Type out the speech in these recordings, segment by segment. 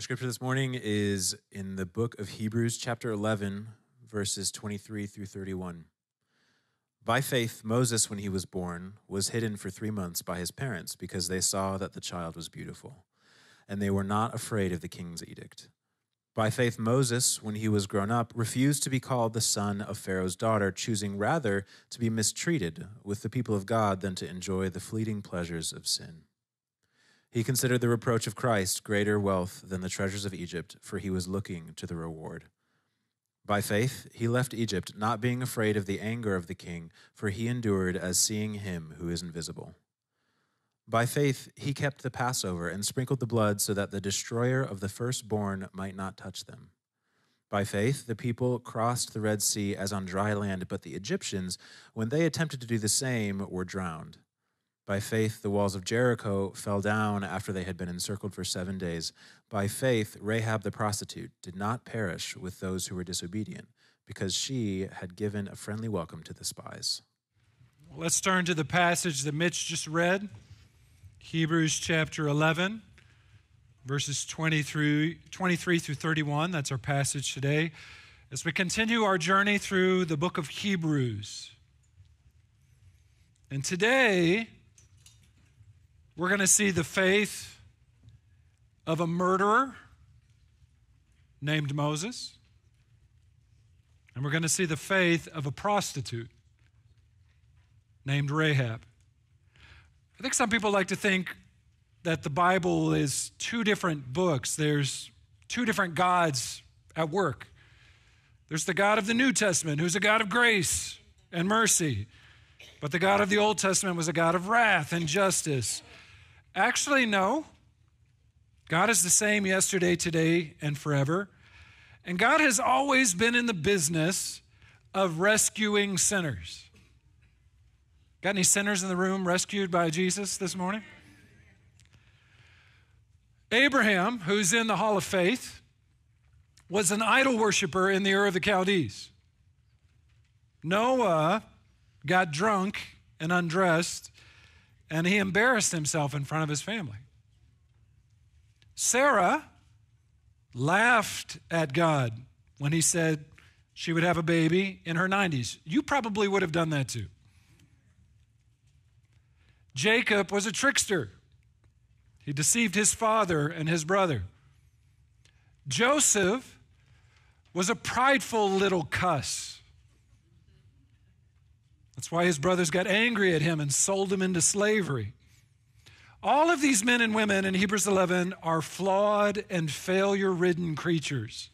Our scripture this morning is in the book of Hebrews, chapter 11, verses 23 through 31. By faith, Moses, when he was born, was hidden for three months by his parents because they saw that the child was beautiful, and they were not afraid of the king's edict. By faith, Moses, when he was grown up, refused to be called the son of Pharaoh's daughter, choosing rather to be mistreated with the people of God than to enjoy the fleeting pleasures of sin. He considered the reproach of Christ greater wealth than the treasures of Egypt, for he was looking to the reward. By faith, he left Egypt, not being afraid of the anger of the king, for he endured as seeing him who is invisible. By faith, he kept the Passover and sprinkled the blood so that the destroyer of the firstborn might not touch them. By faith, the people crossed the Red Sea as on dry land, but the Egyptians, when they attempted to do the same, were drowned. By faith, the walls of Jericho fell down after they had been encircled for seven days. By faith, Rahab the prostitute did not perish with those who were disobedient, because she had given a friendly welcome to the spies. Let's turn to the passage that Mitch just read Hebrews chapter 11, verses 20 through, 23 through 31. That's our passage today. As we continue our journey through the book of Hebrews. And today, we're going to see the faith of a murderer named Moses. And we're going to see the faith of a prostitute named Rahab. I think some people like to think that the Bible is two different books. There's two different gods at work. There's the God of the New Testament, who's a God of grace and mercy. But the God of the Old Testament was a God of wrath and justice. Actually, no. God is the same yesterday, today, and forever. And God has always been in the business of rescuing sinners. Got any sinners in the room rescued by Jesus this morning? Abraham, who's in the Hall of Faith, was an idol worshiper in the Ur of the Chaldees. Noah got drunk and undressed and he embarrassed himself in front of his family. Sarah laughed at God when he said she would have a baby in her 90s. You probably would have done that too. Jacob was a trickster. He deceived his father and his brother. Joseph was a prideful little cuss. That's why his brothers got angry at him and sold him into slavery. All of these men and women in Hebrews 11 are flawed and failure ridden creatures.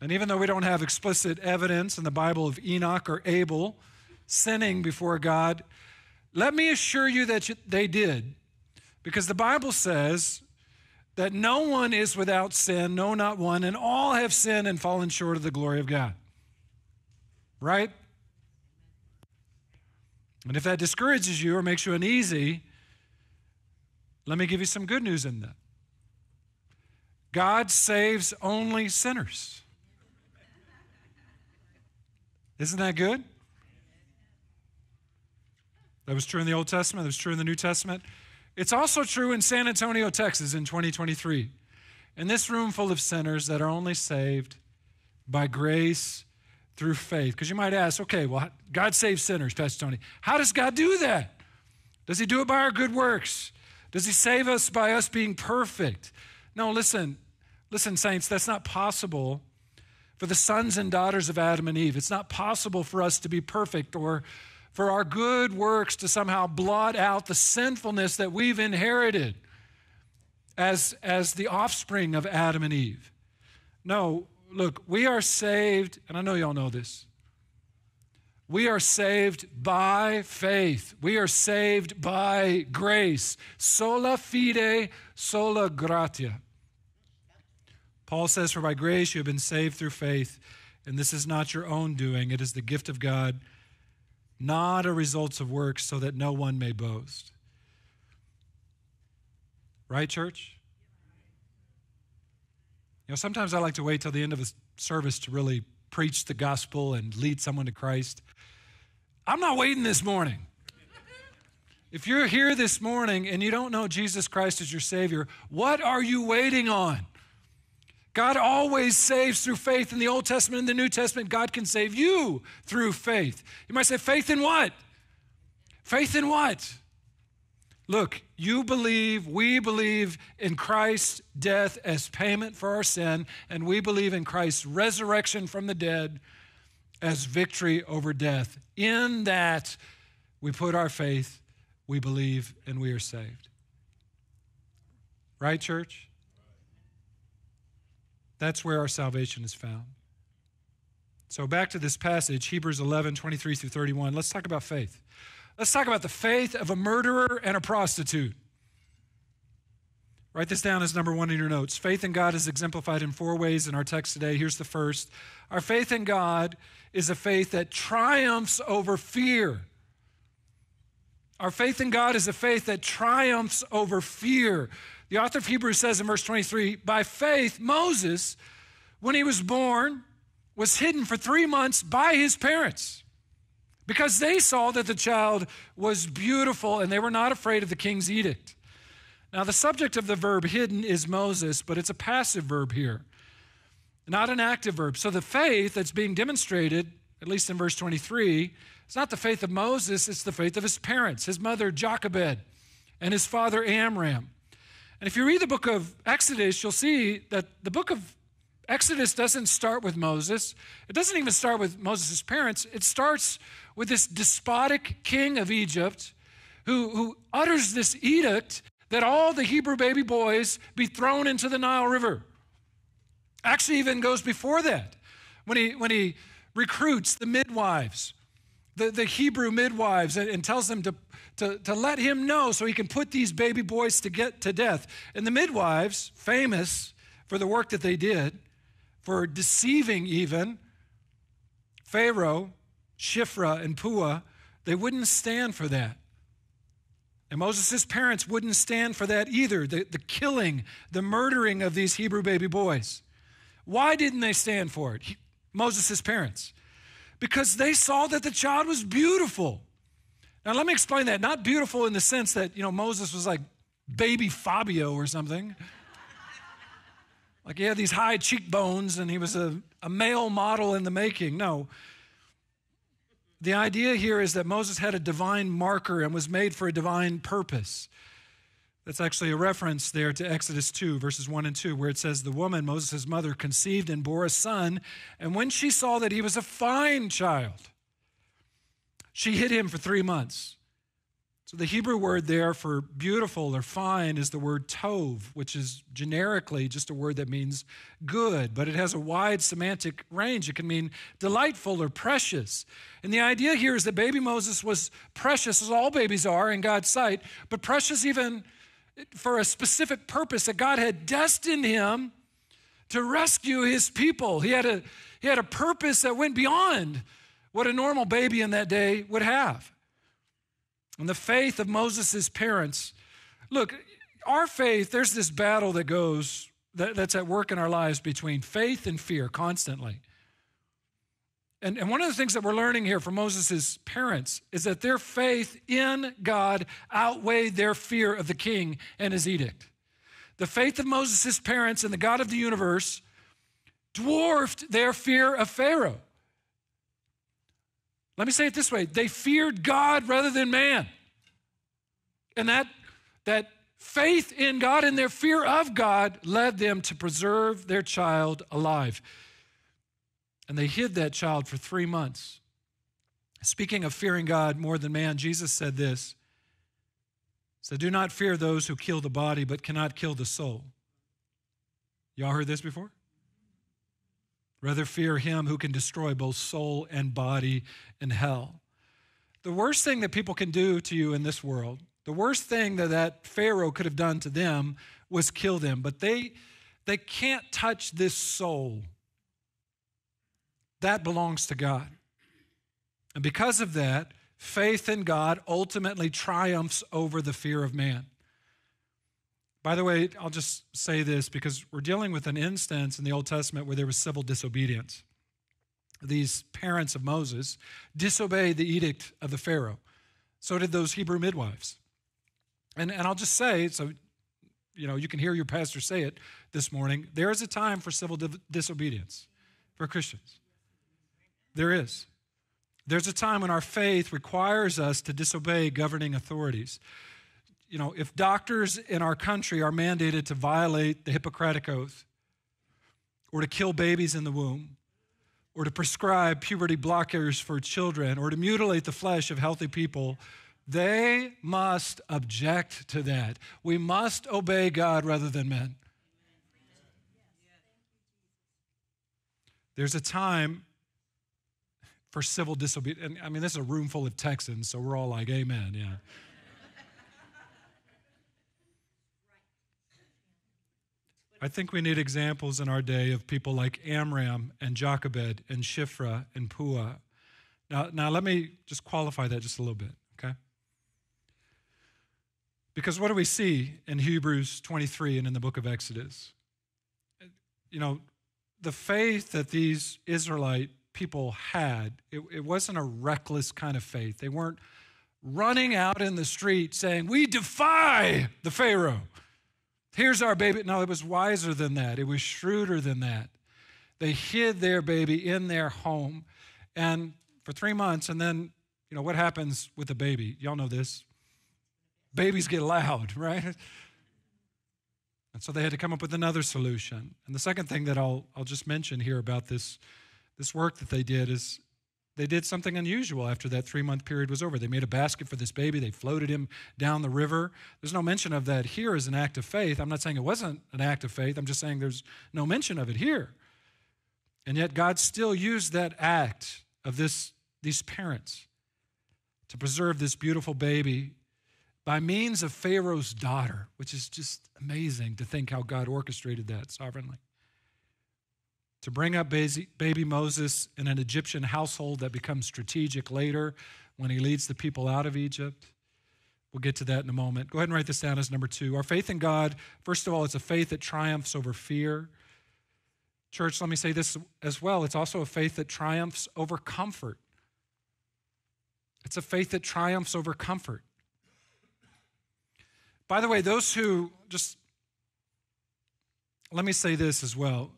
And even though we don't have explicit evidence in the Bible of Enoch or Abel sinning before God, let me assure you that they did. Because the Bible says that no one is without sin, no, not one, and all have sinned and fallen short of the glory of God. Right? And if that discourages you or makes you uneasy, let me give you some good news in that. God saves only sinners. Isn't that good? That was true in the Old Testament, that was true in the New Testament. It's also true in San Antonio, Texas in 2023. In this room full of sinners that are only saved by grace through faith. Because you might ask, okay, well, God saves sinners, Pastor Tony. How does God do that? Does He do it by our good works? Does He save us by us being perfect? No, listen, listen, saints, that's not possible for the sons and daughters of Adam and Eve. It's not possible for us to be perfect or for our good works to somehow blot out the sinfulness that we've inherited as, as the offspring of Adam and Eve. No, look, we are saved, and I know y'all know this. We are saved by faith. We are saved by grace. Sola fide, sola gratia. Paul says, For by grace you have been saved through faith, and this is not your own doing, it is the gift of God, not a result of works, so that no one may boast. Right, church? You know, sometimes I like to wait till the end of a service to really preach the gospel and lead someone to Christ. I'm not waiting this morning. If you're here this morning and you don't know Jesus Christ as your Savior, what are you waiting on? God always saves through faith. In the Old Testament and the New Testament, God can save you through faith. You might say, faith in what? Faith in what? Look, you believe, we believe in Christ's death as payment for our sin, and we believe in Christ's resurrection from the dead as victory over death. In that, we put our faith, we believe, and we are saved. Right, church? That's where our salvation is found. So, back to this passage, Hebrews 11, 23 through 31. Let's talk about faith. Let's talk about the faith of a murderer and a prostitute. Write this down as number one in your notes. Faith in God is exemplified in four ways in our text today. Here's the first Our faith in God is a faith that triumphs over fear. Our faith in God is a faith that triumphs over fear. The author of Hebrews says in verse 23 By faith, Moses, when he was born, was hidden for three months by his parents because they saw that the child was beautiful and they were not afraid of the king's edict. Now, the subject of the verb hidden is Moses, but it's a passive verb here, not an active verb. So the faith that's being demonstrated, at least in verse 23, it's not the faith of Moses, it's the faith of his parents, his mother Jochebed, and his father Amram. And if you read the book of Exodus, you'll see that the book of Exodus doesn't start with Moses. It doesn't even start with Moses' parents. It starts with this despotic king of Egypt who, who utters this edict that all the Hebrew baby boys be thrown into the Nile River. Actually, even goes before that when he, when he recruits the midwives, the, the Hebrew midwives, and, and tells them to, to, to let him know so he can put these baby boys to get to death. And the midwives, famous for the work that they did, for deceiving even Pharaoh, Shiphrah and Puah, they wouldn't stand for that. And Moses' parents wouldn't stand for that either the, the killing, the murdering of these Hebrew baby boys. Why didn't they stand for it? Moses' parents. Because they saw that the child was beautiful. Now, let me explain that. Not beautiful in the sense that, you know, Moses was like baby Fabio or something. like he had these high cheekbones and he was a, a male model in the making. No. The idea here is that Moses had a divine marker and was made for a divine purpose. That's actually a reference there to Exodus 2, verses 1 and 2, where it says, The woman, Moses' mother, conceived and bore a son, and when she saw that he was a fine child, she hid him for three months. So the Hebrew word there for beautiful or fine is the word tov, which is generically just a word that means good, but it has a wide semantic range. It can mean delightful or precious. And the idea here is that baby Moses was precious, as all babies are in God's sight, but precious even for a specific purpose that God had destined him to rescue his people. He had a, he had a purpose that went beyond what a normal baby in that day would have and the faith of Moses' parents. Look, our faith, there's this battle that goes, that, that's at work in our lives between faith and fear constantly. And, and one of the things that we're learning here from Moses' parents is that their faith in God outweighed their fear of the king and his edict. The faith of Moses' parents and the God of the universe dwarfed their fear of Pharaoh. Let me say it this way they feared God rather than man. And that, that faith in God and their fear of God led them to preserve their child alive. And they hid that child for three months. Speaking of fearing God more than man, Jesus said this. So do not fear those who kill the body but cannot kill the soul. Y'all heard this before? Rather, fear him who can destroy both soul and body in hell. The worst thing that people can do to you in this world, the worst thing that that Pharaoh could have done to them was kill them. But they, they can't touch this soul. That belongs to God. And because of that, faith in God ultimately triumphs over the fear of man. By the way, I'll just say this because we're dealing with an instance in the Old Testament where there was civil disobedience. These parents of Moses disobeyed the edict of the Pharaoh. So did those Hebrew midwives. And, and I'll just say, so you know, you can hear your pastor say it this morning. There is a time for civil di- disobedience for Christians. There is. There's a time when our faith requires us to disobey governing authorities. You know, if doctors in our country are mandated to violate the Hippocratic Oath, or to kill babies in the womb, or to prescribe puberty blockers for children, or to mutilate the flesh of healthy people, they must object to that. We must obey God rather than men. There's a time for civil disobedience. I mean, this is a room full of Texans, so we're all like, Amen, yeah. I think we need examples in our day of people like Amram and Jochebed and Shiphrah and Puah. Now, now let me just qualify that just a little bit, okay? Because what do we see in Hebrews 23 and in the book of Exodus? You know, the faith that these Israelite people had, it, it wasn't a reckless kind of faith. They weren't running out in the street saying, We defy the Pharaoh. Here's our baby. No, it was wiser than that. It was shrewder than that. They hid their baby in their home and for three months, and then, you know, what happens with the baby? Y'all know this. Babies get loud, right? And so they had to come up with another solution. And the second thing that I'll, I'll just mention here about this, this work that they did is they did something unusual after that three month period was over. They made a basket for this baby, they floated him down the river. There's no mention of that here as an act of faith. I'm not saying it wasn't an act of faith, I'm just saying there's no mention of it here. And yet, God still used that act of this, these parents to preserve this beautiful baby by means of Pharaoh's daughter, which is just amazing to think how God orchestrated that sovereignly to bring up baby Moses in an Egyptian household that becomes strategic later when he leads the people out of Egypt. We'll get to that in a moment. Go ahead and write this down as number two. Our faith in God, first of all, it's a faith that triumphs over fear. Church, let me say this as well. It's also a faith that triumphs over comfort. It's a faith that triumphs over comfort. By the way, those who just, let me say this as well.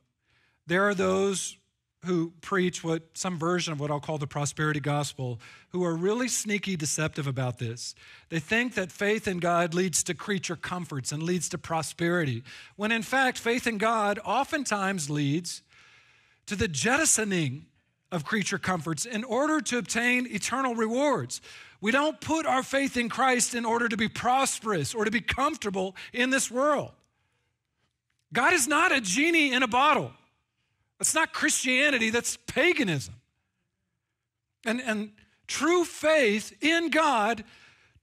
There are those who preach what some version of what I'll call the prosperity gospel who are really sneaky deceptive about this. They think that faith in God leads to creature comforts and leads to prosperity, when in fact, faith in God oftentimes leads to the jettisoning of creature comforts in order to obtain eternal rewards. We don't put our faith in Christ in order to be prosperous or to be comfortable in this world. God is not a genie in a bottle. That's not Christianity, that's paganism. And, and true faith in God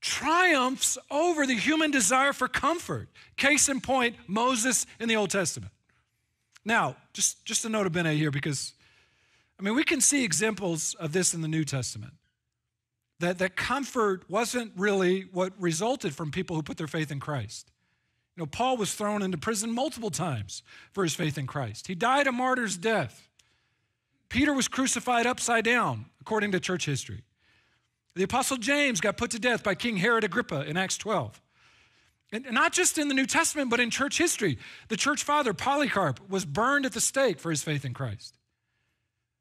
triumphs over the human desire for comfort. Case in point, Moses in the Old Testament. Now, just, just a nota bene here because, I mean, we can see examples of this in the New Testament. That, that comfort wasn't really what resulted from people who put their faith in Christ. You know, Paul was thrown into prison multiple times for his faith in Christ. He died a martyr's death. Peter was crucified upside down, according to church history. The Apostle James got put to death by King Herod Agrippa in Acts 12. And not just in the New Testament, but in church history. The church father, Polycarp, was burned at the stake for his faith in Christ.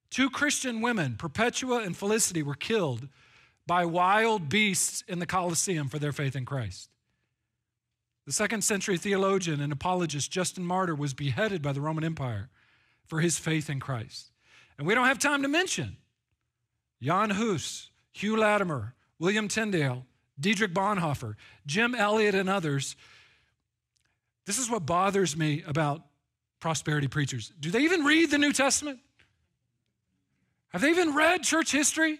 Two Christian women, Perpetua and Felicity, were killed by wild beasts in the Colosseum for their faith in Christ. The second century theologian and apologist Justin Martyr was beheaded by the Roman Empire for his faith in Christ. And we don't have time to mention Jan Hus, Hugh Latimer, William Tyndale, Dietrich Bonhoeffer, Jim Elliot, and others. This is what bothers me about prosperity preachers. Do they even read the New Testament? Have they even read church history?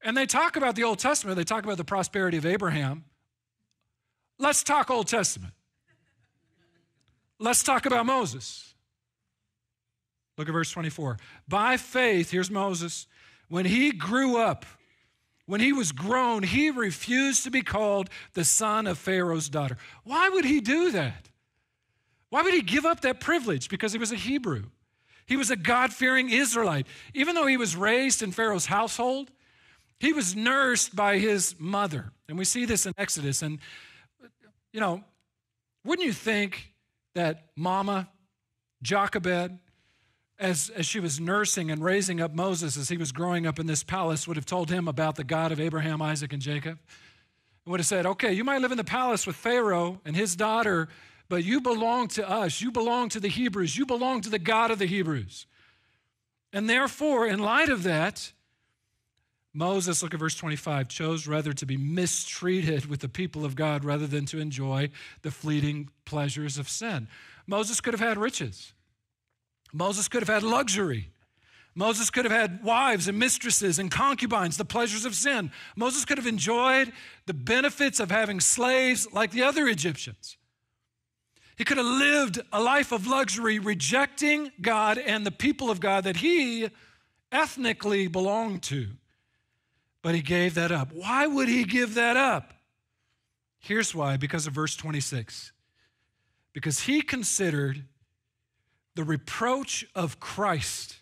And they talk about the Old Testament, they talk about the prosperity of Abraham. Let's talk Old Testament. Let's talk about Moses. Look at verse 24. By faith, here's Moses, when he grew up, when he was grown, he refused to be called the son of Pharaoh's daughter. Why would he do that? Why would he give up that privilege? Because he was a Hebrew. He was a God fearing Israelite. Even though he was raised in Pharaoh's household, he was nursed by his mother. And we see this in Exodus. And, you know, wouldn't you think that Mama, Jochebed, as, as she was nursing and raising up Moses as he was growing up in this palace, would have told him about the God of Abraham, Isaac, and Jacob? And would have said, okay, you might live in the palace with Pharaoh and his daughter, but you belong to us. You belong to the Hebrews. You belong to the God of the Hebrews. And therefore, in light of that, Moses, look at verse 25, chose rather to be mistreated with the people of God rather than to enjoy the fleeting pleasures of sin. Moses could have had riches. Moses could have had luxury. Moses could have had wives and mistresses and concubines, the pleasures of sin. Moses could have enjoyed the benefits of having slaves like the other Egyptians. He could have lived a life of luxury, rejecting God and the people of God that he ethnically belonged to. But he gave that up. Why would he give that up? Here's why because of verse 26. Because he considered the reproach of Christ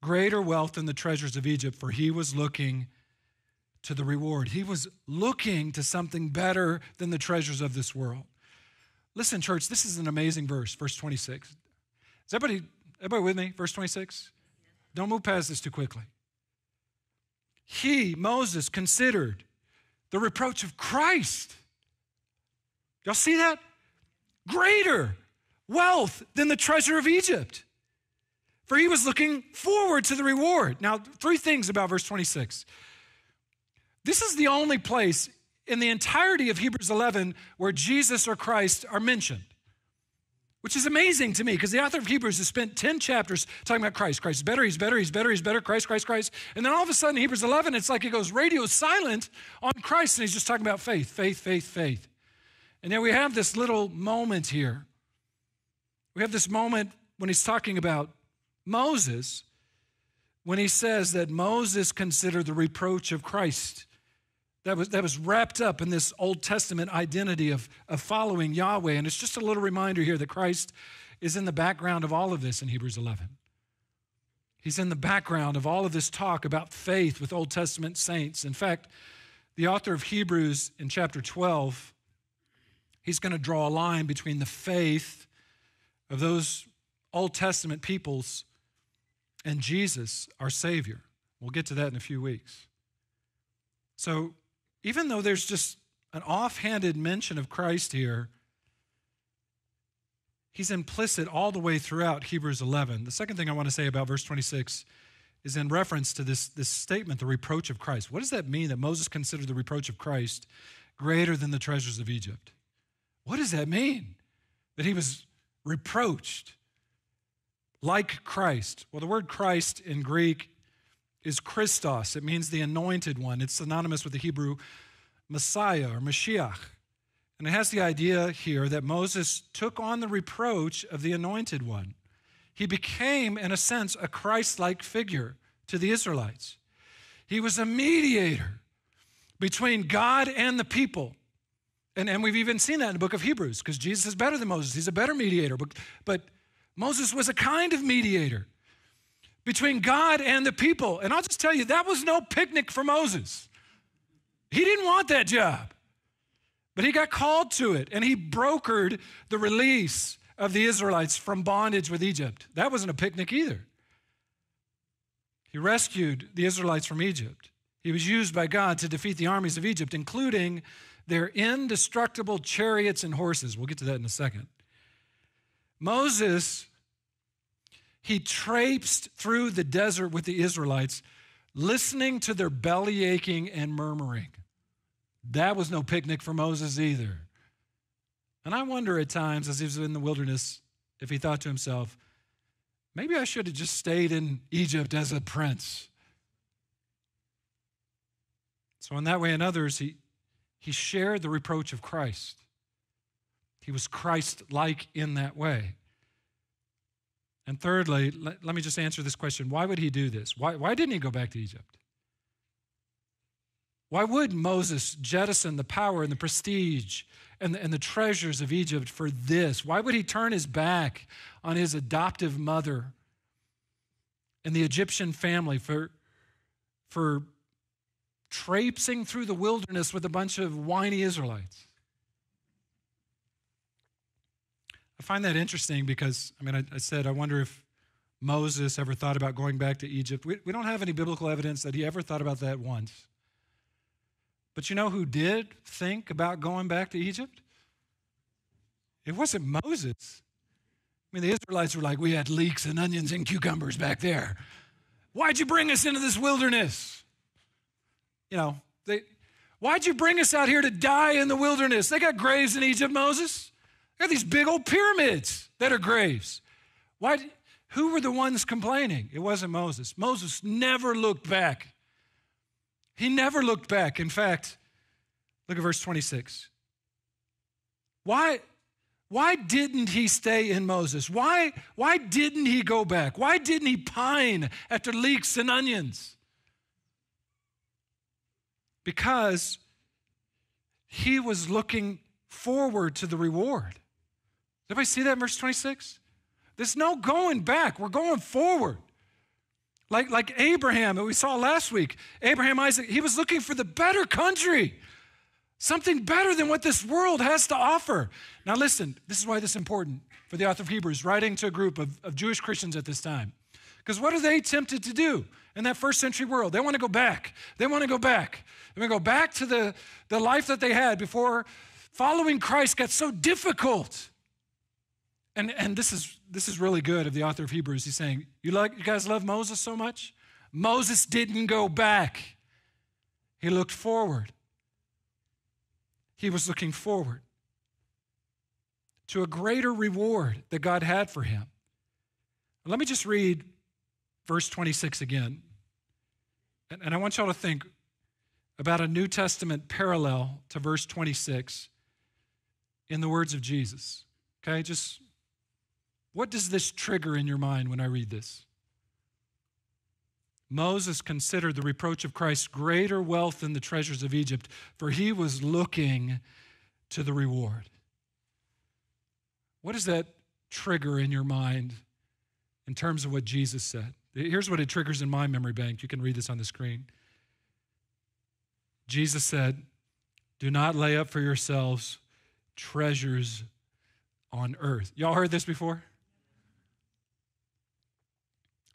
greater wealth than the treasures of Egypt, for he was looking to the reward. He was looking to something better than the treasures of this world. Listen, church, this is an amazing verse, verse 26. Is everybody, everybody with me? Verse 26? Don't move past this too quickly. He, Moses, considered the reproach of Christ. Y'all see that? Greater wealth than the treasure of Egypt. For he was looking forward to the reward. Now, three things about verse 26. This is the only place in the entirety of Hebrews 11 where Jesus or Christ are mentioned, which is amazing to me because the author of Hebrews has spent 10 chapters talking about Christ. Christ is better, he's better, he's better, he's better, Christ, Christ, Christ. And then all of a sudden, Hebrews 11, it's like it goes radio silent on Christ and he's just talking about faith, faith, faith, faith. And then we have this little moment here. We have this moment when he's talking about Moses, when he says that Moses considered the reproach of Christ that was, that was wrapped up in this Old Testament identity of, of following Yahweh. And it's just a little reminder here that Christ is in the background of all of this in Hebrews 11. He's in the background of all of this talk about faith with Old Testament saints. In fact, the author of Hebrews in chapter 12, he's going to draw a line between the faith of those Old Testament peoples and Jesus, our Savior. We'll get to that in a few weeks. So even though there's just an offhanded mention of Christ here, he's implicit all the way throughout Hebrews 11. The second thing I want to say about verse 26 is in reference to this, this statement, the reproach of Christ. What does that mean that Moses considered the reproach of Christ greater than the treasures of Egypt? What does that mean? That he was reproached like Christ. Well, the word Christ in Greek is Christos. It means the anointed one. It's synonymous with the Hebrew Messiah or Mashiach. And it has the idea here that Moses took on the reproach of the anointed one. He became, in a sense, a Christ like figure to the Israelites. He was a mediator between God and the people. And, and we've even seen that in the book of Hebrews because Jesus is better than Moses. He's a better mediator. But, but Moses was a kind of mediator between God and the people. And I'll just tell you, that was no picnic for Moses. He didn't want that job, but he got called to it and he brokered the release of the Israelites from bondage with Egypt. That wasn't a picnic either. He rescued the Israelites from Egypt. He was used by God to defeat the armies of Egypt, including their indestructible chariots and horses. We'll get to that in a second. Moses he traipsed through the desert with the Israelites, listening to their belly aching and murmuring. That was no picnic for Moses either. And I wonder at times, as he was in the wilderness, if he thought to himself, maybe I should have just stayed in Egypt as a prince. So, in that way and others, he, he shared the reproach of Christ. He was Christ like in that way. And thirdly, let, let, me just answer this question why would he do this? Why, why didn't he go back to Egypt? Why would Moses jettison the power and the prestige and the, and the treasures of Egypt for this? Why would he turn his back on his adoptive mother and the Egyptian family for, for traipsing through the wilderness with a bunch of whiny Israelites. I find that interesting because, I mean, I, I, said, I wonder if Moses ever thought about going back to Egypt. We, we don't have any biblical evidence that he ever thought about that once. But you know who did think about going back to Egypt? It wasn't Moses. I mean, the Israelites were like, we had leeks and onions and cucumbers back there. Why'd you bring us into this wilderness? You know, they, why'd you bring us out here to die in the wilderness? They got graves in Egypt, Moses. They got these big old pyramids that are graves. Why? Who were the ones complaining? It wasn't Moses. Moses never looked back. He never looked back. In fact, look at verse 26. Why, why didn't he stay in Moses? Why, why didn't he go back? Why didn't he pine after leeks and onions? Because he was looking forward to the reward. Everybody see that in verse 26? There's no going back. We're going forward. Like, like Abraham that we saw last week. Abraham, Isaac, he was looking for the better country, something better than what this world has to offer. Now, listen, this is why this is important for the author of Hebrews, writing to a group of, of Jewish Christians at this time. Because what are they tempted to do in that first century world? They want to go back. They want to go back. They want to go back to the, the life that they had before following Christ got so difficult. And, and this, is, this is really good of the author of Hebrews. He's saying, you, like, you guys love Moses so much? Moses didn't go back, he looked forward. He was looking forward to a greater reward that God had for him. Let me just read verse 26 again. And, and I want y'all to think about a New Testament parallel to verse 26 in the words of Jesus. Okay, just what does this trigger in your mind when I read this? Moses considered the reproach of Christ greater wealth than the treasures of Egypt, for he was looking to the reward. What does that trigger in your mind in terms of what Jesus said? Here's what it triggers in my memory bank. You can read this on the screen. Jesus said, Do not lay up for yourselves treasures on earth. Y'all heard this before?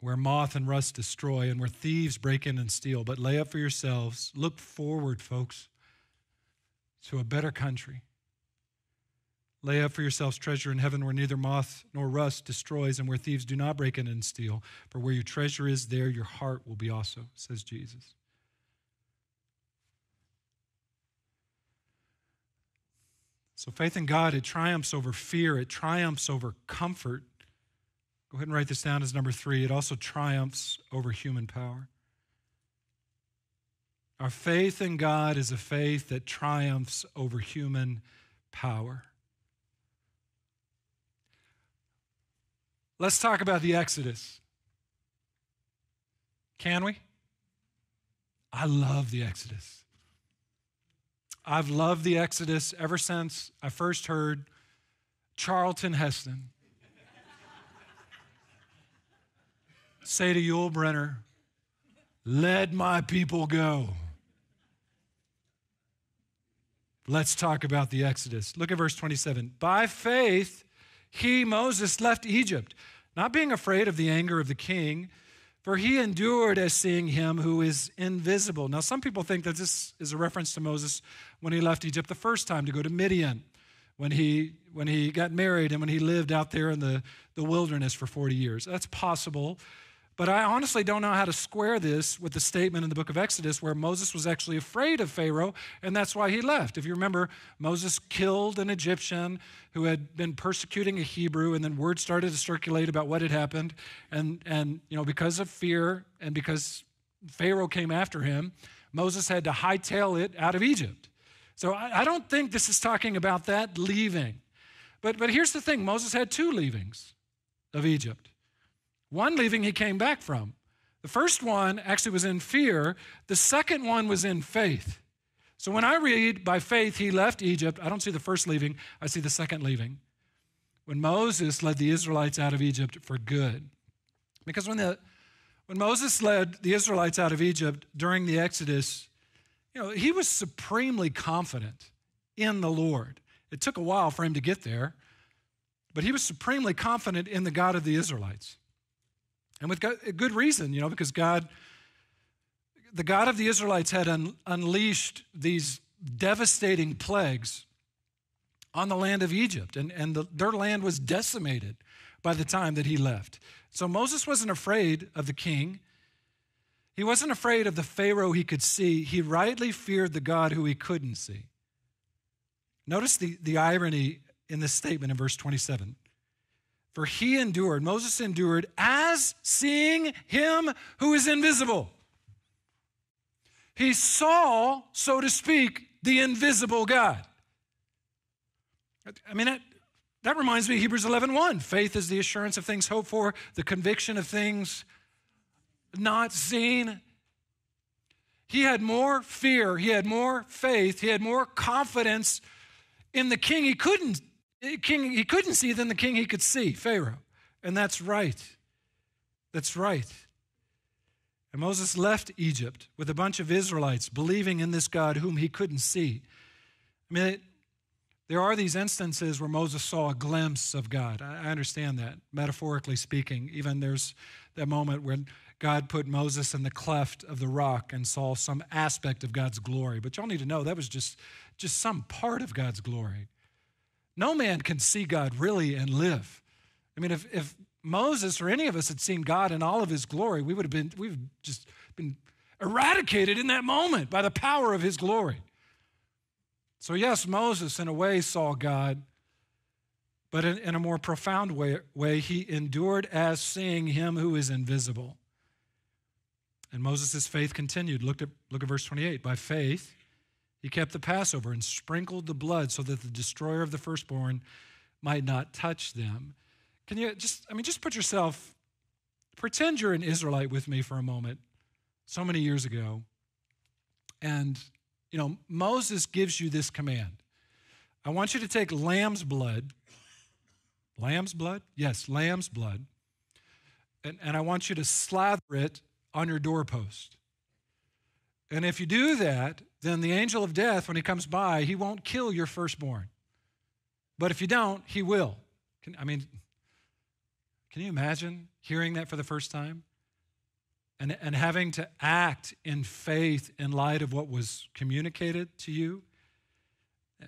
Where moth and rust destroy and where thieves break in and steal. But lay up for yourselves, look forward, folks, to a better country. Lay up for yourselves treasure in heaven where neither moth nor rust destroys and where thieves do not break in and steal. For where your treasure is, there your heart will be also, says Jesus. So faith in God, it triumphs over fear, it triumphs over comfort. Go ahead and write this down as number three. It also triumphs over human power. Our faith in God is a faith that triumphs over human power. Let's talk about the Exodus. Can we? I love the Exodus. I've loved the Exodus ever since I first heard Charlton Heston say to Yul Brynner, let my people go. Let's talk about the Exodus. Look at verse 27. By faith, he, Moses, left Egypt, not being afraid of the anger of the king, for he endured as seeing him who is invisible. Now, some people think that this is a reference to Moses when he left Egypt the first time to go to Midian, when he, when he got married and when he lived out there in the, the wilderness for 40 years. That's possible. But I honestly don't know how to square this with the statement in the book of Exodus where Moses was actually afraid of Pharaoh, and that's why he left. If you remember, Moses killed an Egyptian who had been persecuting a Hebrew, and then word started to circulate about what had happened. And, and you know, because of fear and because Pharaoh came after him, Moses had to hightail it out of Egypt. So I, I don't think this is talking about that leaving. But, but here's the thing Moses had two leavings of Egypt. One leaving he came back from. The first one actually was in fear, the second one was in faith. So when I read by faith he left Egypt, I don't see the first leaving, I see the second leaving. When Moses led the Israelites out of Egypt for good. Because when, the, when Moses led the Israelites out of Egypt during the Exodus, you know, he was supremely confident in the Lord. It took a while for him to get there, but he was supremely confident in the God of the Israelites. And with good reason, you know, because God, the God of the Israelites had un- unleashed these devastating plagues on the land of Egypt, and, and the, their land was decimated by the time that he left. So Moses wasn't afraid of the king. He wasn't afraid of the Pharaoh he could see. He rightly feared the God who he couldn't see. Notice the, the irony in this statement in verse 27. For he endured, Moses endured as seeing him who is invisible. He saw, so to speak, the invisible God. I mean, that, that reminds me of Hebrews 11 1. Faith is the assurance of things hoped for, the conviction of things not seen. He had more fear, he had more faith, he had more confidence in the king he couldn't king he couldn't see than the king he could see, Pharaoh. And that's right. That's right. And Moses left Egypt with a bunch of Israelites believing in this God whom he couldn't see. I mean, there are these instances where Moses saw a glimpse of God. I understand that, metaphorically speaking. Even there's that moment when God put Moses in the cleft of the rock and saw some aspect of God's glory. But y'all need to know that was just, just some part of God's glory. No man can see God really and live. I mean, if, if Moses or any of us had seen God in all of his glory, we would have been, we've just been eradicated in that moment by the power of his glory. So, yes, Moses, in a way, saw God, but in, in a more profound way, way, he endured as seeing him who is invisible. And Moses' faith continued. Look at, look at verse 28. By faith, he kept the Passover and sprinkled the blood so that the destroyer of the firstborn might not touch them. Can you just, I mean, just put yourself, pretend you're an Israelite with me for a moment, so many years ago, and you know, Moses gives you this command. I want you to take lamb's blood. Lamb's blood? Yes, lamb's blood. And, and I want you to slather it on your doorpost. And if you do that, then the angel of death, when he comes by, he won't kill your firstborn. But if you don't, he will. Can, I mean, can you imagine hearing that for the first time? and, and having to act in faith in light of what was communicated to you.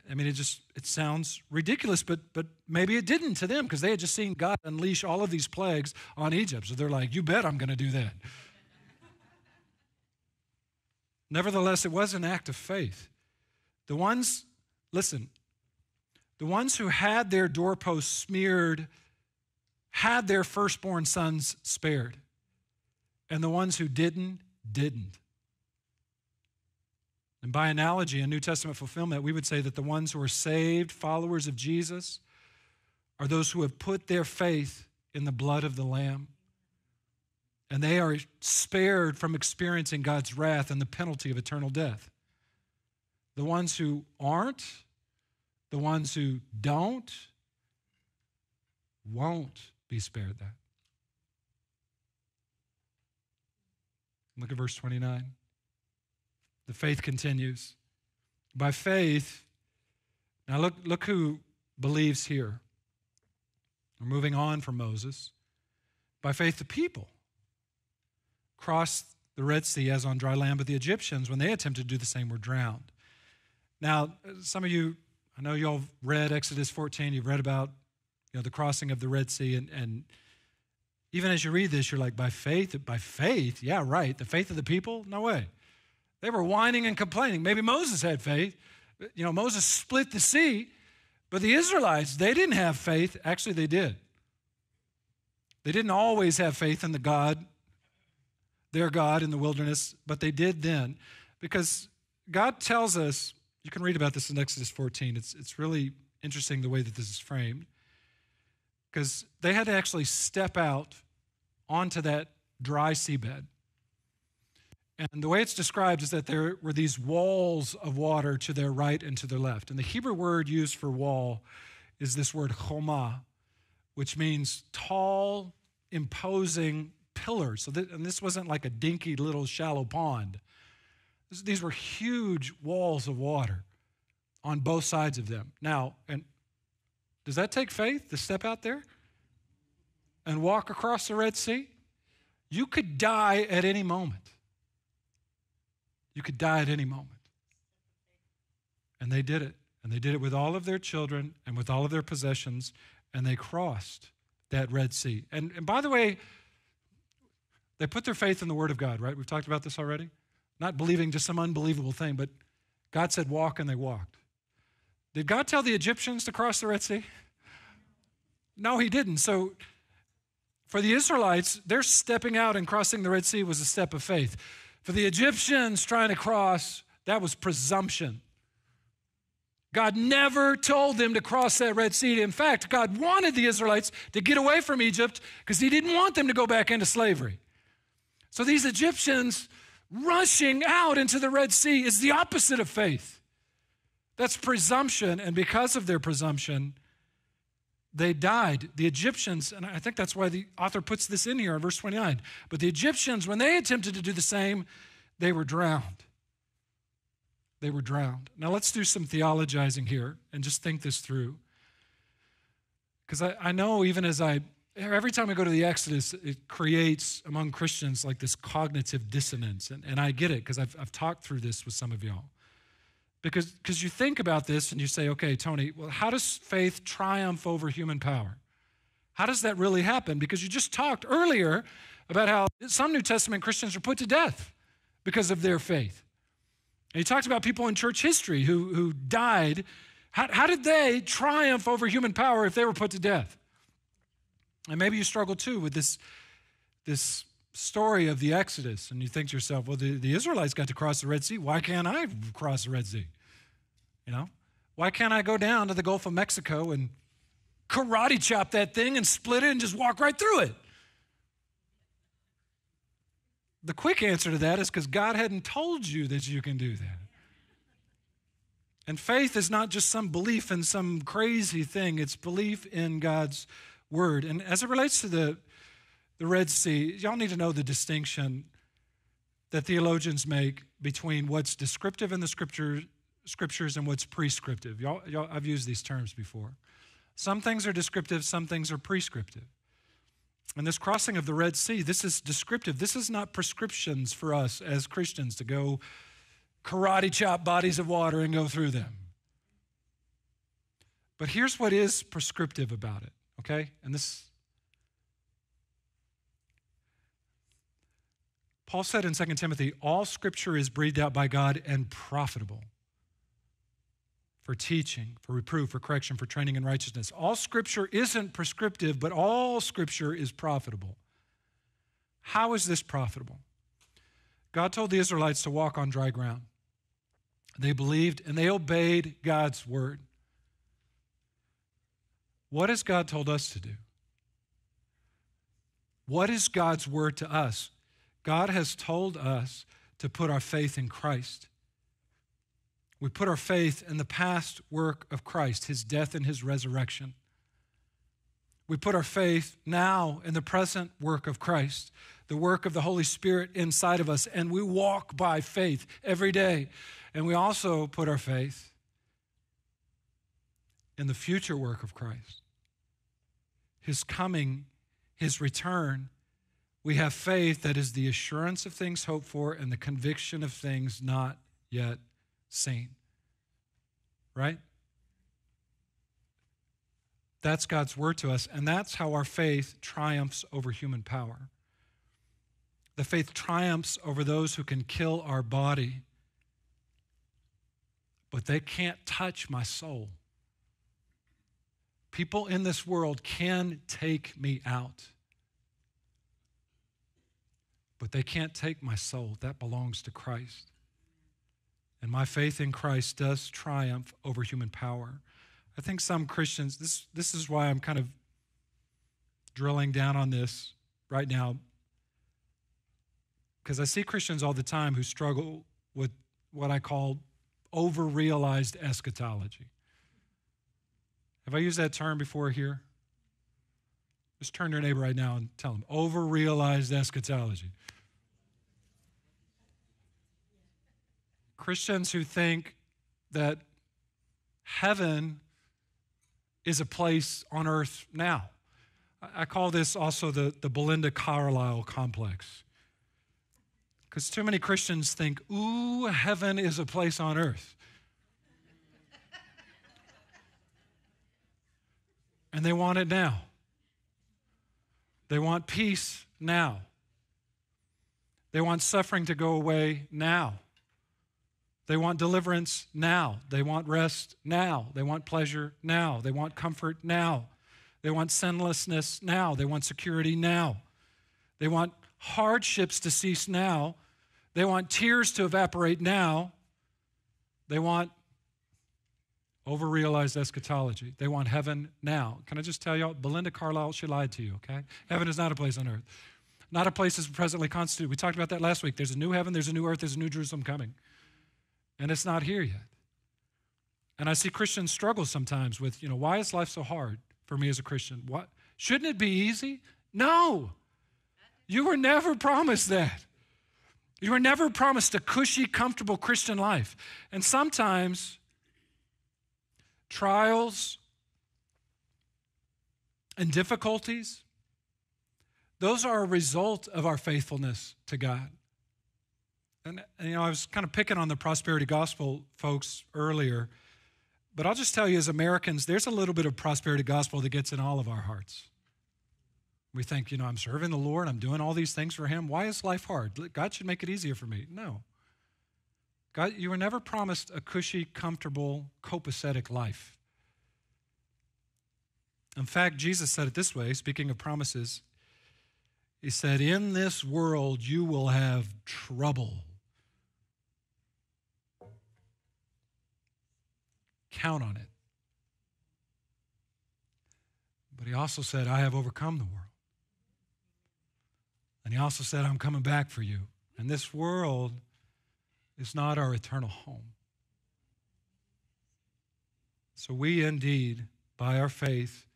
I mean, it just it sounds ridiculous, but but maybe it didn't to them because they had just seen God unleash all of these plagues on Egypt. So they're like, "You bet I'm going to do that." Nevertheless, it was an act of faith. The ones, listen, the ones who had their doorposts smeared had their firstborn sons spared. And the ones who didn't, didn't. And by analogy and New Testament fulfillment, we would say that the ones who are saved, followers of Jesus, are those who have put their faith in the blood of the Lamb. And they are spared from experiencing God's wrath and the penalty of eternal death. The ones who aren't, the ones who don't, won't be spared that. Look at verse 29. The faith continues. By faith, now look, look who believes here. We're moving on from Moses. By faith, the people crossed the Red Sea as on dry land, but the Egyptians, when they attempted to do the same, were drowned. Now, some of you, I know y'all read Exodus 14, you've read about you know, the crossing of the Red Sea, and, and even as you read this, you're like, by faith? By faith? Yeah, right. The faith of the people? No way. They were whining and complaining. Maybe Moses had faith. You know, Moses split the sea, but the Israelites, they didn't have faith. Actually, they did. They didn't always have faith in the God, their God in the wilderness, but they did then. Because God tells us, you can read about this in Exodus 14. It's, it's really interesting the way that this is framed. Because they had to actually step out onto that dry seabed. And the way it's described is that there were these walls of water to their right and to their left. And the Hebrew word used for wall is this word choma, which means tall, imposing pillars. So, and this wasn't like a dinky little shallow pond. These were huge walls of water on both sides of them. Now, and does that take faith to step out there and walk across the Red Sea? You could die at any moment. You could die at any moment. And they did it. And they did it with all of their children and with all of their possessions, and they crossed that Red Sea. And, and by the way, they put their faith in the Word of God, right? We've talked about this already. Not believing just some unbelievable thing, but God said, walk, and they walked. Did God tell the Egyptians to cross the Red Sea? No, He didn't. So for the Israelites, their stepping out and crossing the Red Sea was a step of faith. For the Egyptians trying to cross, that was presumption. God never told them to cross that Red Sea. In fact, God wanted the Israelites to get away from Egypt because He didn't want them to go back into slavery. So these Egyptians rushing out into the Red Sea is the opposite of faith. That's presumption. And because of their presumption, they died. The Egyptians, and I think that's why the author puts this in here in verse 29. But the Egyptians, when they attempted to do the same, they were drowned. They were drowned. Now let's do some theologizing here and just think this through. Because I, I know even as I, every time I go to the Exodus, it creates among Christians like this cognitive dissonance. And, and I get it because I've, I've talked through this with some of y'all. Because because you think about this and you say, okay, Tony, well, how does faith triumph over human power? How does that really happen? Because you just talked earlier about how some New Testament Christians are put to death because of their faith. And he talked about people in church history who, who died. How, how did they triumph over human power if they were put to death? And maybe you struggle too with this, this story of the Exodus, and you think to yourself, well, the, the Israelites got to cross the Red Sea. Why can't I cross the Red Sea? You know? Why can't I go down to the Gulf of Mexico and karate chop that thing and split it and just walk right through it? The quick answer to that is because God hadn't told you that you can do that. And faith is not just some belief in some crazy thing, it's belief in God's word. And as it relates to the, the Red Sea, y'all need to know the distinction that theologians make between what's descriptive in the scripture, scriptures and what's prescriptive. Y'all, y'all, I've used these terms before. Some things are descriptive, some things are prescriptive. And this crossing of the Red Sea, this is descriptive. This is not prescriptions for us as Christians to go karate chop bodies of water and go through them. But here's what is prescriptive about it, okay? And this Paul said in 2 Timothy, all scripture is breathed out by God and profitable for teaching, for reproof, for correction, for training in righteousness. All scripture isn't prescriptive, but all scripture is profitable. How is this profitable? God told the Israelites to walk on dry ground. They believed and they obeyed God's word. What has God told us to do? What is God's word to us? God has told us to put our faith in Christ. We put our faith in the past work of Christ, his death and his resurrection. We put our faith now in the present work of Christ, the work of the Holy Spirit inside of us, and we walk by faith every day. And we also put our faith in the future work of Christ, his coming, his return. We have faith that is the assurance of things hoped for and the conviction of things not yet seen. Right? That's God's word to us, and that's how our faith triumphs over human power. The faith triumphs over those who can kill our body, but they can't touch my soul. People in this world can take me out, but they can't take my soul. That belongs to Christ. And my faith in Christ does triumph over human power. I think some Christians, this, this is why I'm kind of drilling down on this right now, because I see Christians all the time who struggle with what I call over realized eschatology. Have I used that term before here? Just turn to your neighbor right now and tell them over realized eschatology. Christians who think that heaven is a place on earth now. I call this also the, the Belinda Carlisle complex. Because too many Christians think, ooh, heaven is a place on earth. And they want it now. They want peace now. They want suffering to go away now. They want deliverance now. They want rest now. They want pleasure now. They want comfort now. They want sinlessness now. They want security now. They want hardships to cease now. They want tears to evaporate now. They want overrealized eschatology. They want heaven now. Can I just tell y'all, Belinda Carlisle, she lied to you, okay? Heaven is not a place on earth. Not a place that's presently constituted. We talked about that last week. There's a new heaven, there's a new earth, there's a new Jerusalem coming and it's not here yet. And I see Christians struggle sometimes with, you know, why is life so hard for me as a Christian? What shouldn't it be easy? No. You were never promised that. You were never promised a cushy, comfortable Christian life. And sometimes trials and difficulties, those are a result of our faithfulness to God. And, and, you know, I was kind of picking on the prosperity gospel folks earlier, but I'll just tell you as Americans, there's a little bit of prosperity gospel that gets in all of our hearts. We think, you know, I'm serving the Lord, I'm doing all these things for Him. Why is life hard? God should make it easier for me. No. God, you were never promised a cushy, comfortable, copacetic life. In fact, Jesus said it this way, speaking of promises. He said, In this world you will have trouble. Count on it. But he also said, I have overcome the world. And he also said, I'm coming back for you. And this world is not our eternal home. So we indeed, by our faith,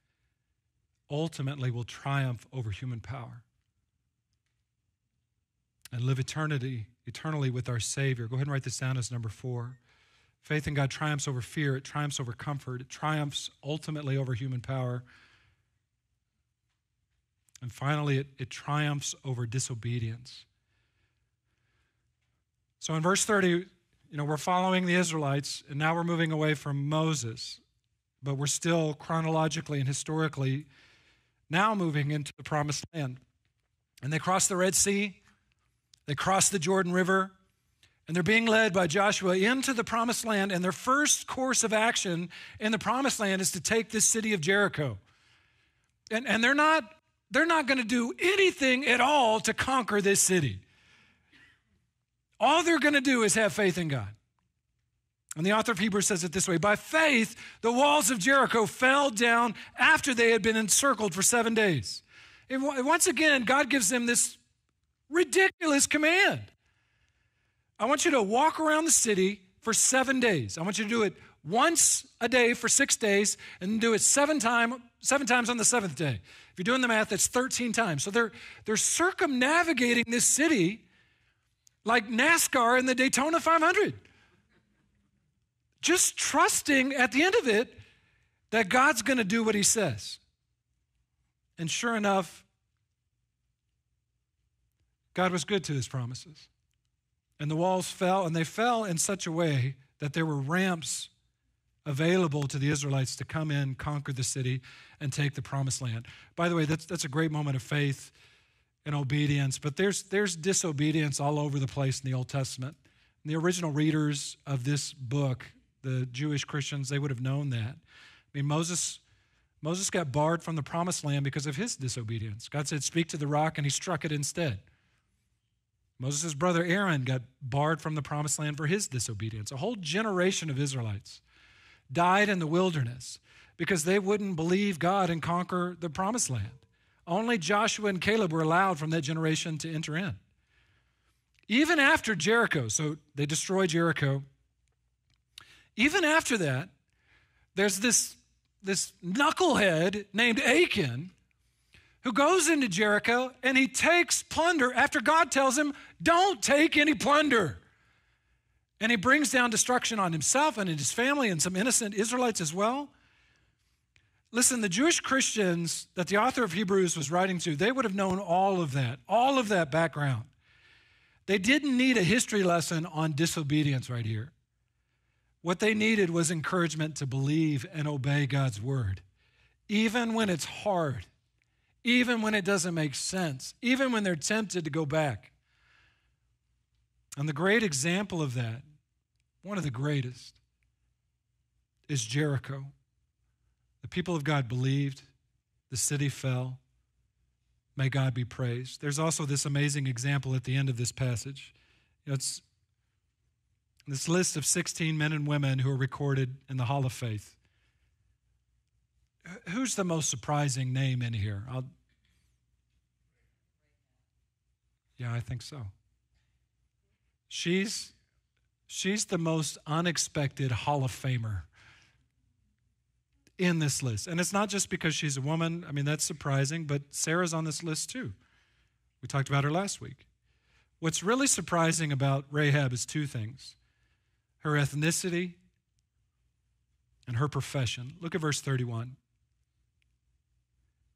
ultimately will triumph over human power and live eternity eternally with our Savior. Go ahead and write this down as number four. Faith in God triumphs over fear, it triumphs over comfort, it triumphs ultimately over human power. And finally, it, it triumphs over disobedience. So in verse 30, you know, we're following the Israelites, and now we're moving away from Moses, but we're still chronologically and historically now moving into the promised land. And they cross the Red Sea, they cross the Jordan River, and they're being led by Joshua into the promised land. And their first course of action in the promised land is to take this city of Jericho. And, and they're not, they're not going to do anything at all to conquer this city. All they're going to do is have faith in God. And the author of Hebrews says it this way By faith, the walls of Jericho fell down after they had been encircled for seven days. And once again, God gives them this ridiculous command. I want you to walk around the city for seven days. I want you to do it once a day for six days and do it seven, time, seven times on the seventh day. If you're doing the math, that's 13 times. So they're, they're circumnavigating this city like NASCAR in the Daytona 500. Just trusting at the end of it that God's going to do what he says. And sure enough, God was good to his promises. And the walls fell, and they fell in such a way that there were ramps available to the Israelites to come in, conquer the city, and take the promised land. By the way, that's, that's a great moment of faith and obedience, but there's, there's disobedience all over the place in the Old Testament. And the original readers of this book, the Jewish Christians, they would have known that. I mean, Moses, Moses got barred from the promised land because of his disobedience. God said, Speak to the rock, and he struck it instead. Moses' brother Aaron got barred from the promised land for his disobedience. A whole generation of Israelites died in the wilderness because they wouldn't believe God and conquer the promised land. Only Joshua and Caleb were allowed from that generation to enter in. Even after Jericho, so they destroyed Jericho. Even after that, there's this, this knucklehead named Achan who goes into Jericho and he takes plunder after God tells him, Don't take any plunder. And he brings down destruction on himself and his family and some innocent Israelites as well. Listen, the Jewish Christians that the author of Hebrews was writing to, they would have known all of that, all of that background. They didn't need a history lesson on disobedience right here. What they needed was encouragement to believe and obey God's word, even when it's hard, even when it doesn't make sense, even when they're tempted to go back. And the great example of that, one of the greatest, is Jericho. The people of God believed, the city fell. May God be praised. There's also this amazing example at the end of this passage. It's this list of 16 men and women who are recorded in the Hall of Faith. Who's the most surprising name in here? I'll, yeah, I think so. She's, she's the most unexpected Hall of Famer in this list. And it's not just because she's a woman. I mean, that's surprising, but Sarah's on this list too. We talked about her last week. What's really surprising about Rahab is two things her ethnicity and her profession. Look at verse 31.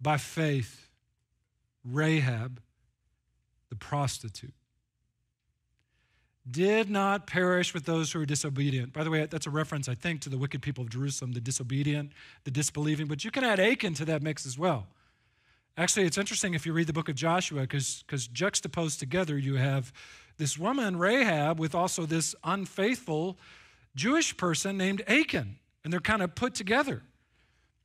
By faith, Rahab, the prostitute, did not perish with those who are disobedient. By the way, that's a reference, I think, to the wicked people of Jerusalem, the disobedient, the disbelieving, but you can add Achan to that mix as well. Actually, it's interesting if you read the book of Joshua, because juxtaposed together, you have this woman, Rahab, with also this unfaithful Jewish person named Achan, and they're kind of put together.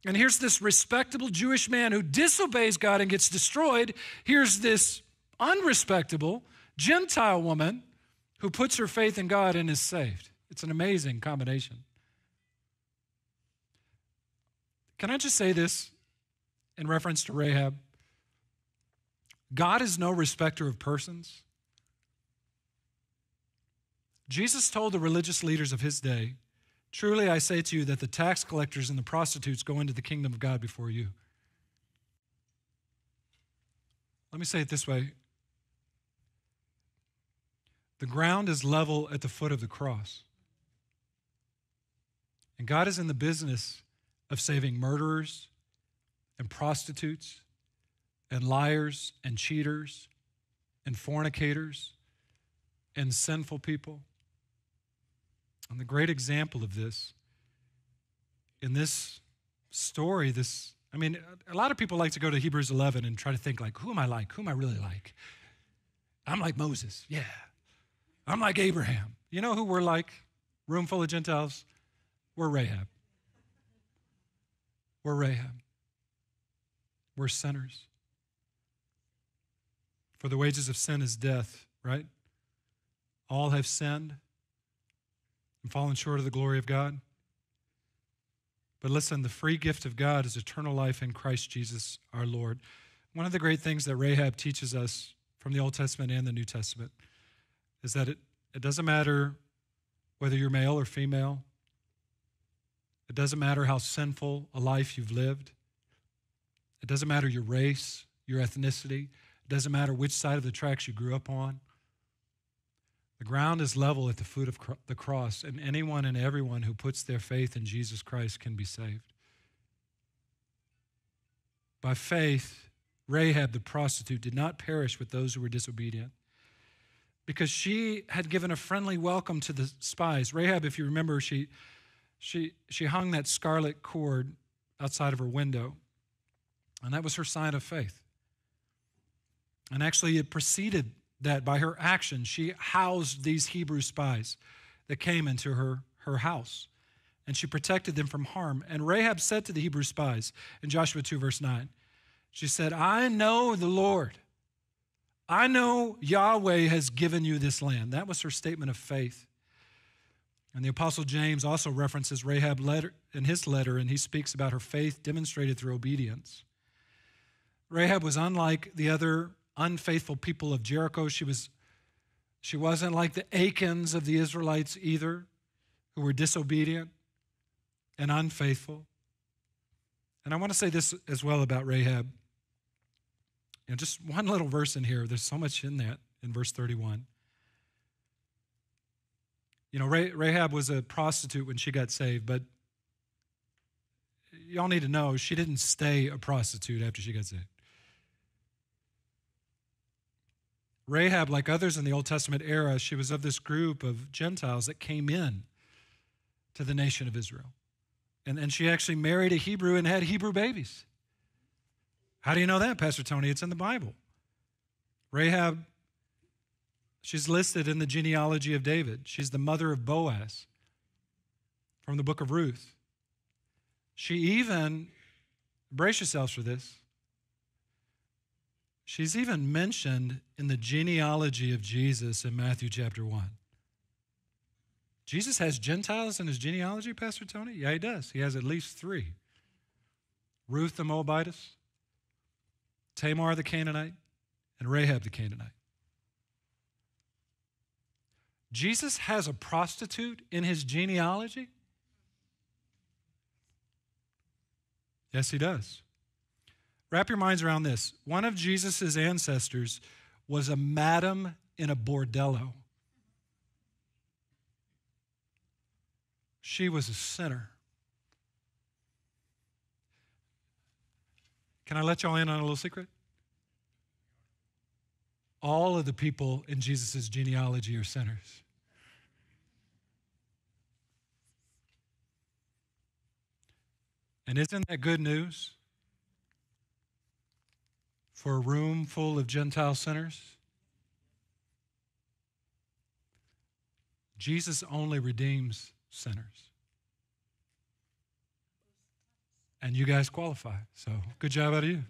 And here's this respectable Jewish man who disobeys God and gets destroyed. Here's this unrespectable Gentile woman who puts her faith in God and is saved. It's an amazing combination. Can I just say this in reference to Rahab? God is no respecter of persons. Jesus told the religious leaders of his day, Truly I say to you that the tax collectors and the prostitutes go into the kingdom of God before you. Let me say it this way the ground is level at the foot of the cross. And God is in the business of saving murderers and prostitutes and liars and cheaters and fornicators and sinful people. And the great example of this in this story, this, I mean, a lot of people like to go to Hebrews 11 and try to think, like, who am I like? Who am I really like? I'm like Moses, yeah. I'm like Abraham. You know who we're like? Room full of Gentiles? We're Rahab. We're Rahab. We're sinners. For the wages of sin is death, right? All have sinned and fallen short of the glory of God. But listen, the free gift of God is eternal life in Christ Jesus our Lord. One of the great things that Rahab teaches us from the Old Testament and the New Testament is that it, it doesn't matter whether you're male or female, it doesn't matter how sinful a life you've lived, it doesn't matter your race, your ethnicity, it doesn't matter which side of the tracks you grew up on. The ground is level at the foot of the cross, and anyone and everyone who puts their faith in Jesus Christ can be saved. By faith, Rahab the prostitute did not perish with those who were disobedient because she had given a friendly welcome to the spies. Rahab, if you remember, she, she, she hung that scarlet cord outside of her window, and that was her sign of faith. And actually, it preceded that by her action, she housed these Hebrew spies that came into her, her house, and she protected them from harm. And Rahab said to the Hebrew spies in Joshua 2, verse 9, she said, I know the Lord I know Yahweh has given you this land. That was her statement of faith. And the Apostle James also references Rahab letter, in his letter, and he speaks about her faith demonstrated through obedience. Rahab was unlike the other unfaithful people of Jericho. She, was, she wasn't like the Achans of the Israelites either, who were disobedient and unfaithful. And I want to say this as well about Rahab. You know, just one little verse in here. There's so much in that in verse 31. You know, Rahab was a prostitute when she got saved, but y'all need to know she didn't stay a prostitute after she got saved. Rahab, like others in the Old Testament era, she was of this group of Gentiles that came in to the nation of Israel. And, and she actually married a Hebrew and had Hebrew babies. How do you know that, Pastor Tony? It's in the Bible. Rahab, she's listed in the genealogy of David. She's the mother of Boaz from the book of Ruth. She even, brace yourselves for this, she's even mentioned in the genealogy of Jesus in Matthew chapter 1. Jesus has Gentiles in his genealogy, Pastor Tony? Yeah, he does. He has at least three Ruth the Moabitess, Tamar the Canaanite, and Rahab the Canaanite. Jesus has a prostitute in his genealogy? Yes, he does. Wrap your minds around this. One of Jesus' ancestors was a madam in a bordello. She was a sinner. Can I let y'all in on a little secret? All of the people in Jesus' genealogy are sinners. And isn't that good news for a room full of Gentile sinners? Jesus only redeems sinners. And you guys qualify. So good job out of you.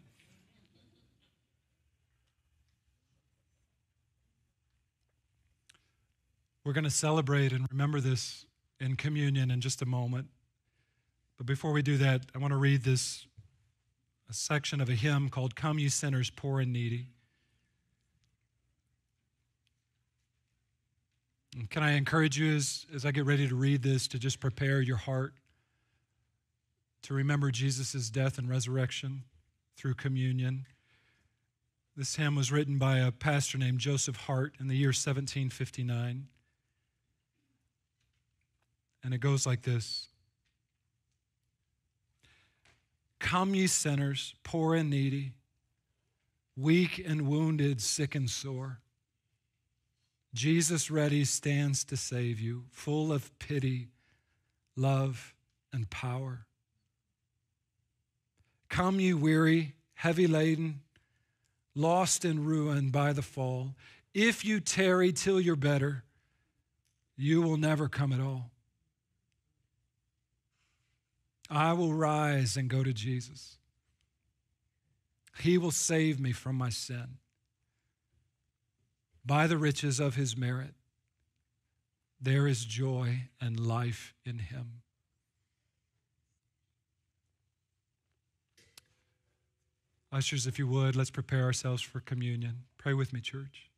We're going to celebrate and remember this in communion in just a moment. But before we do that, I want to read this a section of a hymn called Come You Sinners, Poor and Needy. Can I encourage you as, as I get ready to read this to just prepare your heart to remember Jesus' death and resurrection through communion? This hymn was written by a pastor named Joseph Hart in the year 1759. And it goes like this Come, ye sinners, poor and needy, weak and wounded, sick and sore. Jesus ready stands to save you, full of pity, love, and power. Come, you weary, heavy laden, lost and ruined by the fall. If you tarry till you're better, you will never come at all. I will rise and go to Jesus. He will save me from my sin by the riches of his merit. There is joy and life in him. Ushers, if you would, let's prepare ourselves for communion. Pray with me, church.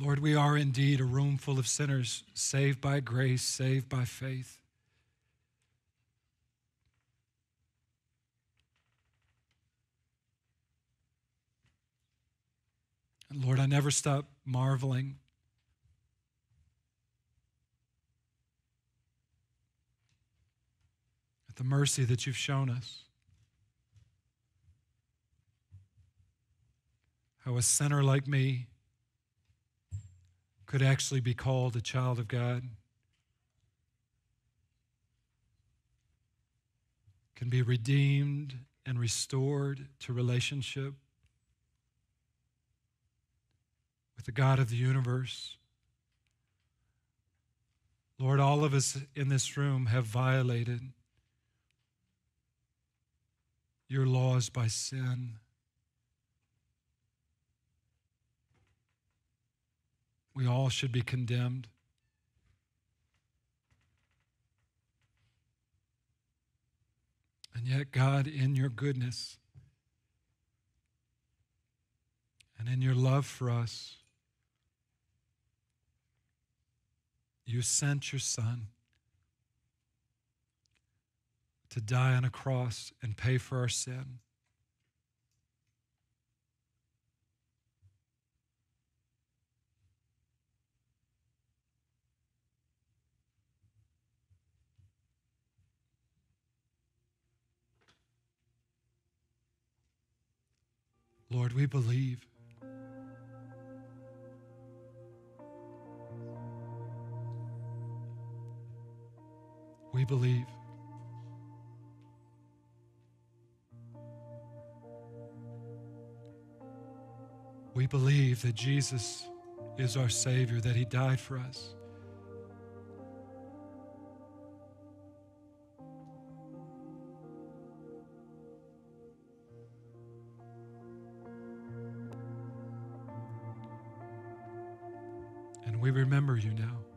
Lord, we are indeed a room full of sinners, saved by grace, saved by faith. And Lord, I never stop marveling. At the mercy that you've shown us. How a sinner like me could actually be called a child of God, can be redeemed and restored to relationship with the God of the universe. Lord, all of us in this room have violated your laws by sin. We all should be condemned. And yet, God, in your goodness and in your love for us, you sent your Son to die on a cross and pay for our sin. Lord, we believe. We believe. We believe that Jesus is our Savior, that He died for us. And we remember you now.